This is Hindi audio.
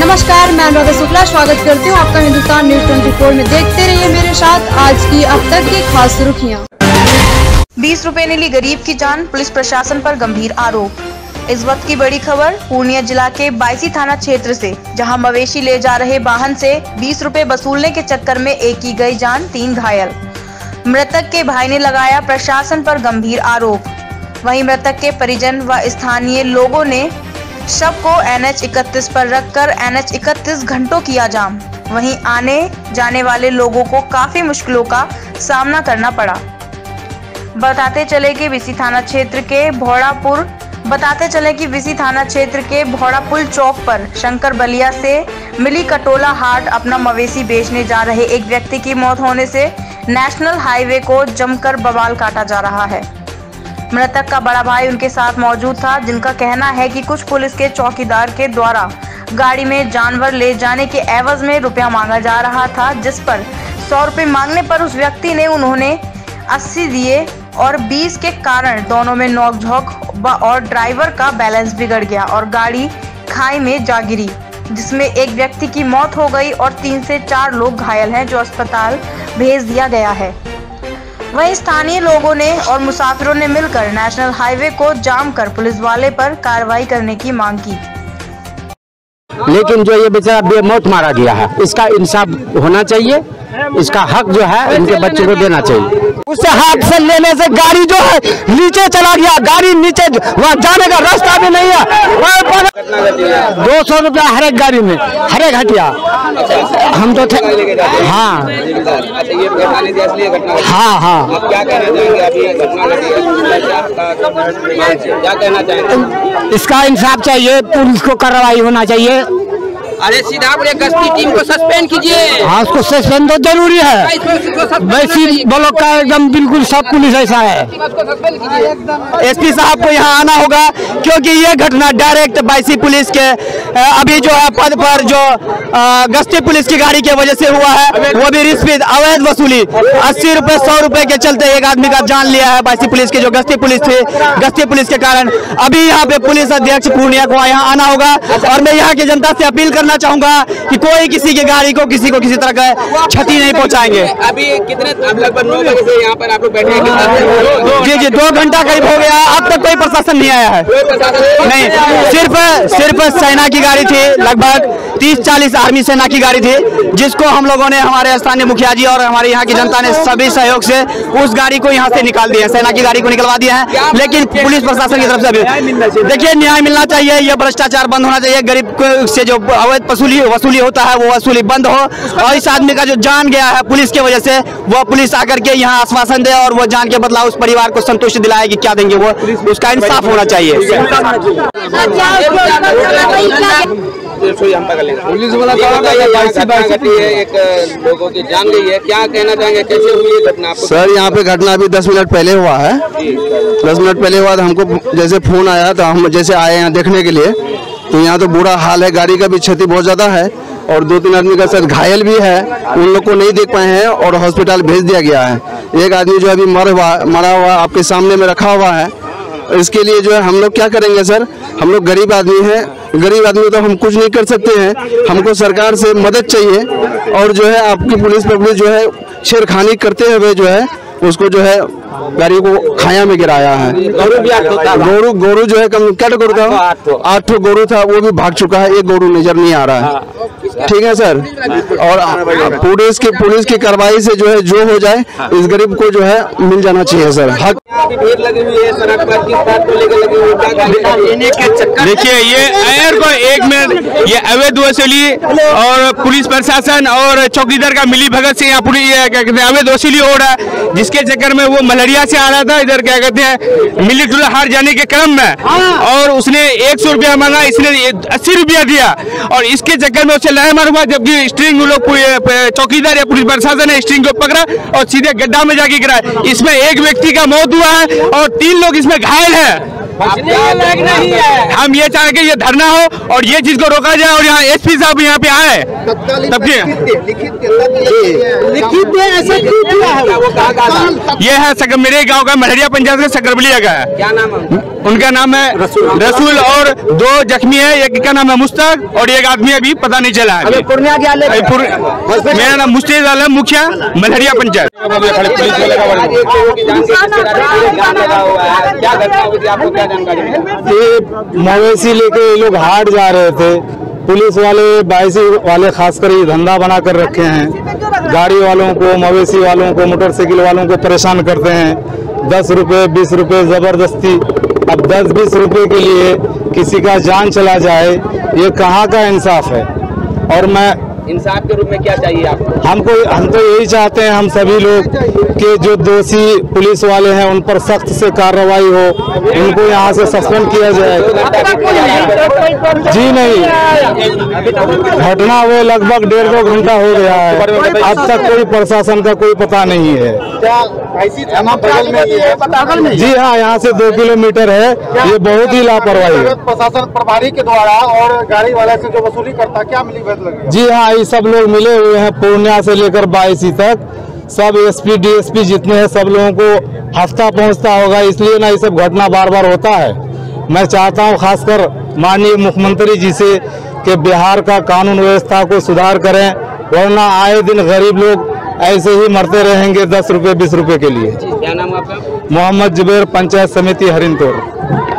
नमस्कार, मैं अनुराधा शुक्ला, स्वागत करती हूँ आपका हिंदुस्तान न्यूज़ 24 में। देखते रहिए मेरे साथ आज की अब तक की खास सुर्खियाँ। बीस रूपए ने ली गरीब की जान, पुलिस प्रशासन पर गंभीर आरोप। इस वक्त की बड़ी खबर, पूर्णिया जिला के बाईसी थाना क्षेत्र से, जहाँ मवेशी ले जा रहे वाहन से 20 रुपए वसूलने के चक्कर में एक की गई जान, तीन घायल। मृतक के भाई ने लगाया प्रशासन पर गंभीर आरोप। वहीं मृतक के परिजन व स्थानीय लोगों ने शव को एनएच 31 पर रखकर एनएच 31 घंटों किया जाम वहीं आने जाने वाले लोगों को काफ़ी मुश्किलों का सामना करना पड़ा। बताते चले कि विसी थाना क्षेत्र के भोड़ापुर, बताते चले कि विसी थाना क्षेत्र के भोड़ापुल चौक पर शंकर बलिया से मिली कटोला हाट अपना मवेशी बेचने जा रहे एक व्यक्ति की मौत होने से नेशनल हाईवे को जमकर बवाल काटा जा रहा है। मृतक का बड़ा भाई उनके साथ मौजूद था, जिनका कहना है कि कुछ पुलिस के चौकीदार के द्वारा गाड़ी में जानवर ले जाने के एवज में रुपया मांगा जा रहा था, जिस पर सौ रुपये मांगने पर उस व्यक्ति ने उन्होंने अस्सी दिए और 20 के कारण दोनों में नोकझोंक और ड्राइवर का बैलेंस बिगड़ गया और गाड़ी खाई में जा गिरी, जिसमें एक व्यक्ति की मौत हो गई और तीन से चार लोग घायल हैं, जो अस्पताल भेज दिया गया है। वहीं स्थानीय लोगों ने और मुसाफिरों ने मिलकर नेशनल हाईवे को जाम कर पुलिस वाले पर कार्रवाई करने की मांग की। लेकिन जो ये बेचारा बेमौत मारा गया है, इसका इंसाफ होना चाहिए। इसका हक जो है इनके बच्चों को देना चाहिए। उससे हाथ से लेने से गाड़ी जो है नीचे चला गया गाड़ी नीचे वहाँ जाने का रास्ता भी नहीं है। दो सौ रुपया हर एक गाड़ी में हर एक हटिया। हम तो थे हाँ। अच्छा। हाँ हाँ। आप क्या कहना चाहेंगे? अभी ये घटना घटी है। क्या आपका- क्या कहना चाहेंगे? इसका इंसाफ चाहिए पुलिस को कार्रवाई होना चाहिए। अरे सीधा बोले गश्ती टीम को सस्पेंड कीजिए। हाँ उसको सस्पेंड तो ज़रूरी है। वैसी ब्लॉक का एकदम बिल्कुल सब पुलिस ऐसा है। एस पी साहब को यहाँ आना होगा क्योंकि ये घटना डायरेक्ट बाईसी पुलिस के अभी जो है पद पर जो गश्ती पुलिस की गाड़ी की वजह से हुआ है वो भी रिश्वत अवैध वसूली। अस्सी रुपए सौ रुपए के चलते एक आदमी का जान लिया है बाईसी पुलिस की जो गश्ती पुलिस थी गश्ती पुलिस के कारण। अभी यहाँ पे पुलिस अध्यक्ष पूर्णिया को यहाँ आना होगा और मैं यहाँ की जनता से अपील करना चाहूँगा कि कोई किसी की गाड़ी को किसी को किसी तरह का क्षति नहीं पहुँचाएँगे। अभी कितने यहाँ पर आप लोग बैठे हैं जी जी दो घंटा करीब हो गया अब तक कोई प्रशासन नहीं आया है। नहीं सिर्फ़ सिर्फ़ सेना की गाड़ी थी, लगभग 30-40 आर्मी सेना की गाड़ी थी, जिसको हम लोगों ने हमारे स्थानीय मुखिया जी और हमारे यहाँ की जनता ने सभी सहयोग से उस गाड़ी को यहाँ से निकाल दिया है, सेना की गाड़ी को निकलवा दिया है, लेकिन पुलिस प्रशासन की तरफ़ से देखिए, न्याय मिलना चाहिए, ये भ्रष्टाचार बंद होना चाहिए, गरीब को- से जो अवैध वसूली वसूली होता है, वो वसूली बंद हो, और इस आदमी का जो जान गया है पुलिस की वजह से, वो पुलिस आकर के यहाँ आश्वासन दे और वो जान के बदला उस परिवार को संतुष्ट दिलाए कि क्या देंगे वो, उसका इंसाफ होना चाहिए। पुलिस वाला घटी है एक लोगों की जान गई है। क्या कहना चाहेंगे? कैसे हुई घटना? सर यहाँ पे घटना अभी दस मिनट पहले हुआ है। दस मिनट पहले हुआ तो हमको जैसे फ़ोन आया तो हम जैसे आए यहाँ देखने के लिए तो यहाँ तो बुरा हाल है। गाड़ी का भी क्षति बहुत ज़्यादा है और दो तीन आदमी का सर घायल भी है। उन लोग को नहीं देख पाए हैं और हॉस्पिटल भेज दिया गया है। एक आदमी जो अभी मर हुआ मरा हुआ आपके सामने में रखा हुआ है इसके लिए जो है, हम लोग क्या करेंगे सर? हम लोग गरीब आदमी हैं। गरीब आदमी तो हम कुछ नहीं कर सकते हैं। हमको सरकार से मदद चाहिए और जो है, आपकी पुलिस पब्लिक जो है, छेड़खानी करते हुए जो है, उसको जो है गाड़ी को खाया में गिराया है। गोरू गोरू जो है कम क्या गोरू था? आठ ठो गोरू था वो भी भाग चुका है एक गोरू नज़र नहीं आ रहा है। ठीक है सर? और पुलिस की पुलिस की कार्रवाई से जो है जो हो जाए इस गरीब को जो है मिल जाना चाहिए सर। हक है। है? देखिए ये एयर को एक मिनट ये अवैध वसूली और पुलिस प्रशासन और चौकीदार का मिली भगत से यहाँ पुलिस क्या कहते हैं अवैध वसूली हो रहा है जिसके चक्कर में वो मलहरिया से आ रहा था इधर क्या कहते हैं मिली टूला हार जाने के क्रम में। और उसने एक सौ रुपया मांगा इसने अस्सी रुपया दिया। और इसके चक्कर में उसे लहर मार हुआ जबकि स्ट्रिंग लोग चौकीदार या पुलिस प्रशासन ने स्ट्रिंग को पकड़ा और सीधे गड्ढा में जाके गिरा इसमें एक व्यक्ति का मौत हुआ है और तीन लोग इसमें घायल है है। हम ये चाहें कि ये धरना हो और ये चीज़ को रोका जाए और यहाँ एस पी साहब यहाँ पे आए। तब की है ये है मेरे गाँव का मलहरिया पंचायत का सकरबलिया का है। क्या नाम है उनका? नाम है रसूल। और दो जख्मी है एक का नाम है मुस्तक और एक आदमी अभी पता नहीं चला है। पूर्णिया मेरा नाम मुस्तिद आलम मुखिया मलहरिया पंचायत। है। मिली ये मवेशी लेके ये लोग हाट जा रहे थे। पुलिस वाले बाईसी वाले खासकर ये धंधा बना कर रखे हैं। गाड़ी वालों को मवेशी वालों को मोटरसाइकिल वालों को परेशान करते हैं। दस रुपए बीस रुपए ज़बरदस्ती। अब दस बीस रुपए के लिए किसी का जान चला जाए ये कहाँ का इंसाफ है? और मैं इंसाफ के रूप में क्या चाहिए आपको? हमको हम तो यही चाहते हैं हम सभी लोग कि जो दोषी पुलिस वाले हैं उन पर सख्त से कार्रवाई हो। उनको यहाँ से सस्पेंड किया जाए। जी नहीं। घटना हुए लगभग डेढ़ दो घंटा हो गया है। अब तक कोई प्रशासन का कोई पता नहीं है। जी हाँ यहाँ से दो किलोमीटर है। ये बहुत ही लापरवाही है। प्रशासन प्रभारी के द्वारा और गाड़ी वाले से जो वसूली करता क्या मिली लगी? जी हाँ ये सब लोग मिले हुए हैं पूर्णिया से लेकर बाईसी तक। सब एसपी डीएसपी जितने हैं सब लोगों को हफ़्ता पहुँचता होगा इसलिए ना ये सब घटना बार बार होता है। मैं चाहता हूँ खासकर माननीय मुख्यमंत्री जी से कि बिहार का कानून व्यवस्था को सुधार करें वरना आए दिन गरीब लोग ऐसे ही मरते रहेंगे दस रुपए बीस रुपए के लिए। क्या नाम आपका? मोहम्मद जुबेर पंचायत समिति हरिंदौर।